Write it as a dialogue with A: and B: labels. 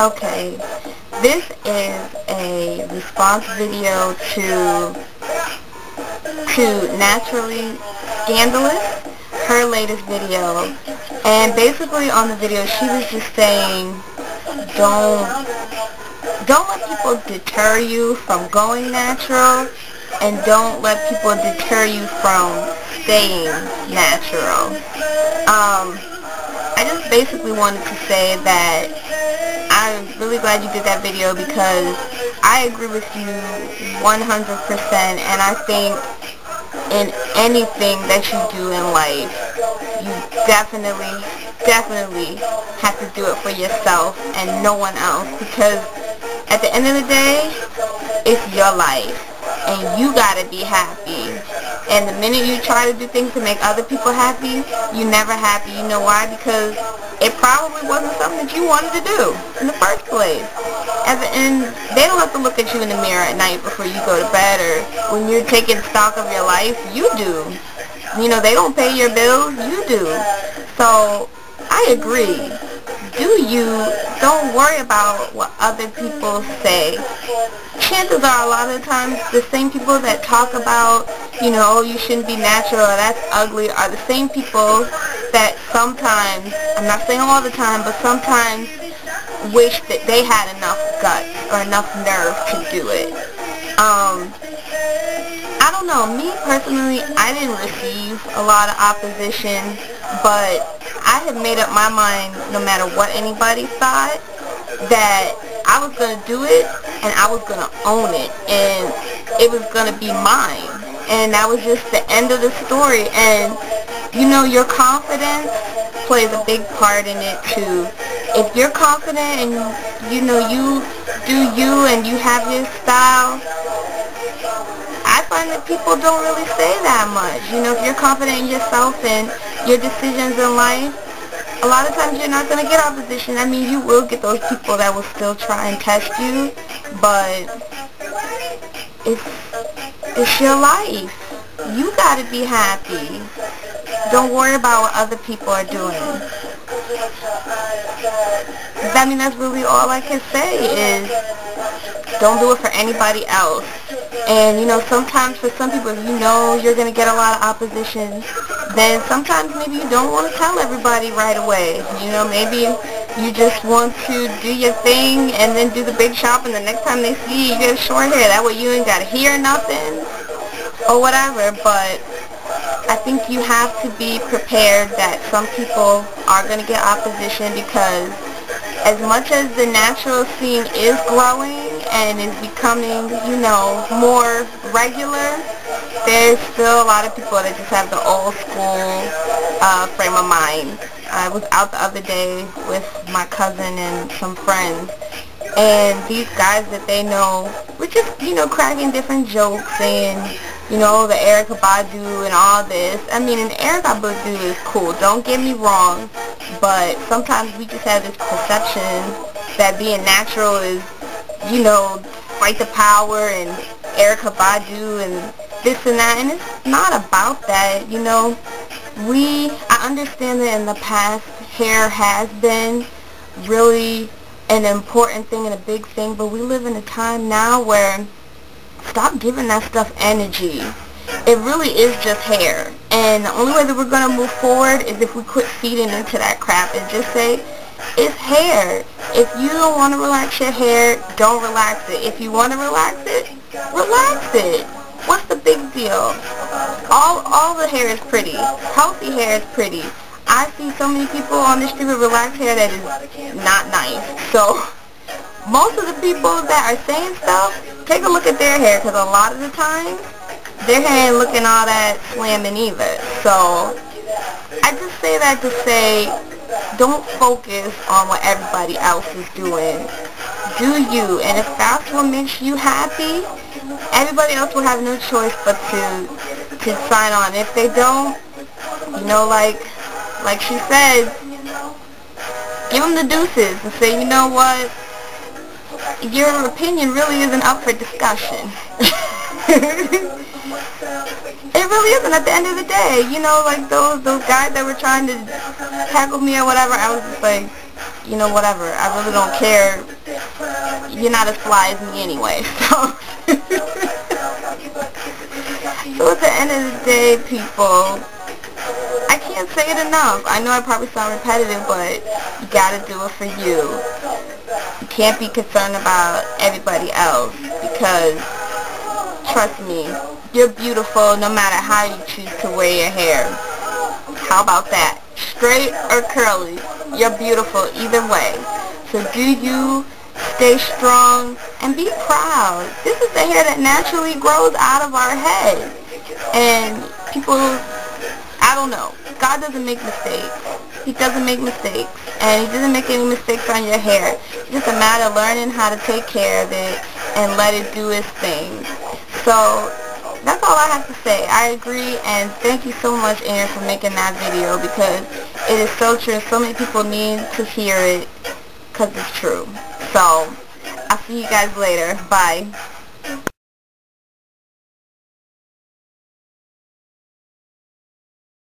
A: Okay, this is a response video to to Naturally Scandalous, her latest video. And basically on the video she was just saying don't don't let people deter you from going natural and don't let people deter you from staying natural. Um, I just basically wanted to say that I'm really glad you did that video because I agree with you 100% and I think in anything that you do in life, you definitely, definitely have to do it for yourself and no one else because at the end of the day, it's your life and you gotta be happy. And the minute you try to do things to make other people happy, you're never happy. You know why? Because it probably wasn't something that you wanted to do in the first place. The end, they don't have to look at you in the mirror at night before you go to bed or when you're taking stock of your life, you do. You know, they don't pay your bills, you do. So, I agree do you, don't worry about what other people say. Chances are a lot of times the same people that talk about, you know, you shouldn't be natural or that's ugly are the same people that sometimes, I'm not saying all the time, but sometimes wish that they had enough guts or enough nerve to do it. Um, I don't know. Me personally, I didn't receive a lot of opposition, but I had made up my mind, no matter what anybody thought, that I was going to do it and I was going to own it and it was going to be mine. And that was just the end of the story. And, you know, your confidence plays a big part in it, too. If you're confident and, you know, you do you and you have your style, I find that people don't really say that much. You know, if you're confident in yourself and your decisions in life, a lot of times you're not going to get opposition. I mean, you will get those people that will still try and test you, but it's, it's your life. You got to be happy. Don't worry about what other people are doing. I mean, that's really all I can say is don't do it for anybody else. And, you know, sometimes for some people, if you know you're going to get a lot of opposition, then sometimes maybe you don't want to tell everybody right away. You know, maybe you just want to do your thing and then do the big chop and the next time they see you, you get short hair. That way you ain't got to hear nothing or whatever. But I think you have to be prepared that some people are going to get opposition because as much as the natural scene is growing and is becoming, you know, more regular, there's still a lot of people that just have the old school uh, frame of mind. I was out the other day with my cousin and some friends, and these guys that they know were just, you know, cracking different jokes and, you know, the Erykah Badu and all this. I mean, and Erykah Badu is cool, don't get me wrong, but sometimes we just have this perception that being natural is, you know, fight the power and Erykah Badu and this and that, and it's not about that, you know. We, understand that in the past, hair has been really an important thing and a big thing, but we live in a time now where stop giving that stuff energy. It really is just hair. And the only way that we're going to move forward is if we quit feeding into that crap and just say, it's hair. If you don't want to relax your hair, don't relax it. If you want to relax it, relax it. What's the big deal? All all the hair is pretty. Healthy hair is pretty. I see so many people on the street with relaxed hair that is not nice. So most of the people that are saying stuff, take a look at their hair because a lot of the time their hair ain't looking all that slamming either. So I just say that to say don't focus on what everybody else is doing. Do you. And if that's what makes you happy, everybody else will have no choice but to sign on. If they don't, you know, like like she said, give them the deuces and say, you know what, your opinion really isn't up for discussion. It really isn't. At the end of the day, you know, like those those guys that were trying to tackle me or whatever, I was just like, you know, whatever. I really don't care. You're not as fly as me anyway. So, so at the end of the day, people, I can't say it enough. I know I probably sound repetitive, but you gotta do it for you. You can't be concerned about everybody else because, trust me, you're beautiful no matter how you choose to wear your hair. How about that? Straight or curly, you're beautiful either way. So do you stay strong and be proud. This is the hair that naturally grows out of our head. And people, I don't know. God doesn't make mistakes. He doesn't make mistakes. And he doesn't make any mistakes on your hair. It's just a matter of learning how to take care of it and let it do its thing. So that's all I have to say. I agree, and thank you so much, Aaron, for making that video because it is so true. So many people need to hear it because it's true. So, I'll see you guys later. Bye.